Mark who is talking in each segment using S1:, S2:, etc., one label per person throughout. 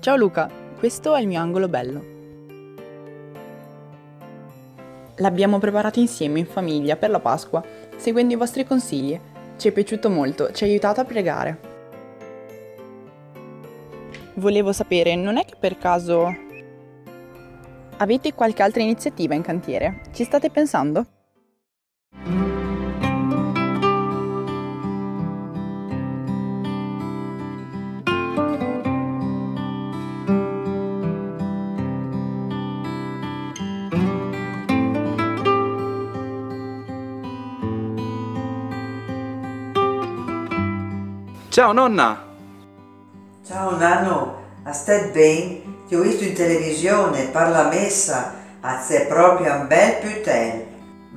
S1: Ciao Luca, questo è il mio angolo bello. L'abbiamo preparato insieme in famiglia per la Pasqua, seguendo i vostri consigli. Ci è piaciuto molto, ci ha aiutato a pregare. Volevo sapere, non è che per caso avete qualche altra iniziativa in cantiere? Ci state pensando?
S2: Ciao nonna!
S3: Ciao Nano, stai bene? Ti ho visto in televisione, parla messa, a sei proprio un bel putel.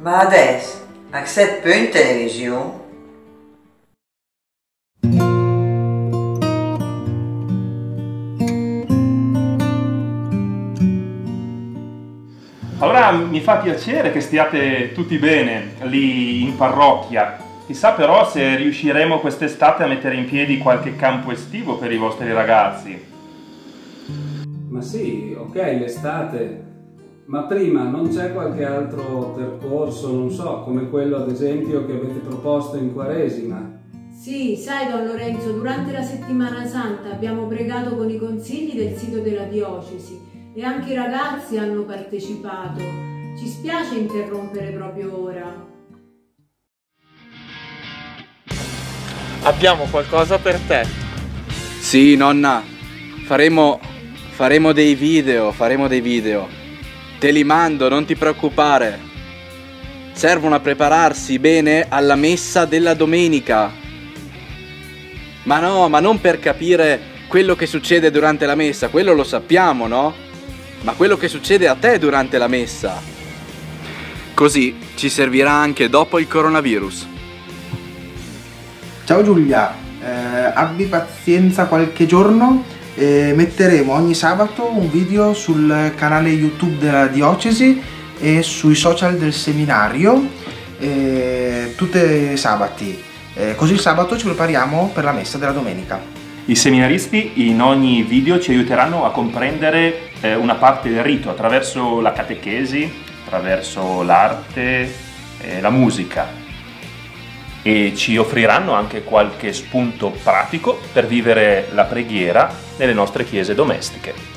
S3: Ma adesso, a sei più in televisione?
S4: Allora mi fa piacere che stiate tutti bene lì in parrocchia. Chissà però se riusciremo quest'estate a mettere in piedi qualche campo estivo per i vostri ragazzi.
S5: Ma sì, ok, l'estate. Ma prima non c'è qualche altro percorso, non so, come quello ad esempio che avete proposto in Quaresima?
S6: Sì, sai Don Lorenzo, durante la settimana santa abbiamo pregato con i consigli del sito della diocesi e anche i ragazzi hanno partecipato. Ci spiace interrompere proprio ora.
S7: Abbiamo qualcosa per te.
S2: Sì, nonna, faremo, faremo dei video, faremo dei video. Te li mando, non ti preoccupare. Servono a prepararsi bene alla messa della domenica. Ma no, ma non per capire quello che succede durante la messa, quello lo sappiamo, no? Ma quello che succede a te durante la messa. Così ci servirà anche dopo il coronavirus.
S8: Ciao Giulia, eh, abbi pazienza qualche giorno, eh, metteremo ogni sabato un video sul canale YouTube della diocesi e sui social del seminario, eh, tutte i sabati. Eh, così il sabato ci prepariamo per la messa della domenica.
S4: I seminaristi in ogni video ci aiuteranno a comprendere eh, una parte del rito attraverso la catechesi, attraverso l'arte e la musica e ci offriranno anche qualche spunto pratico per vivere la preghiera nelle nostre chiese domestiche.